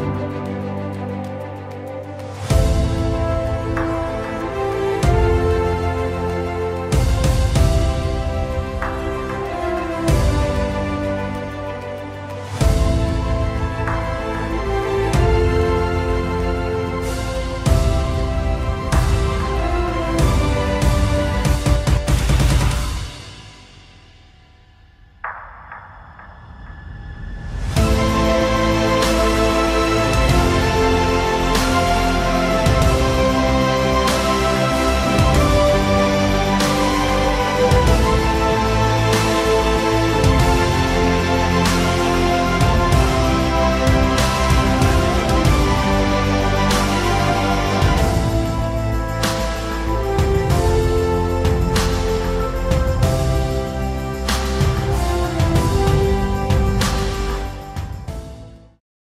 Música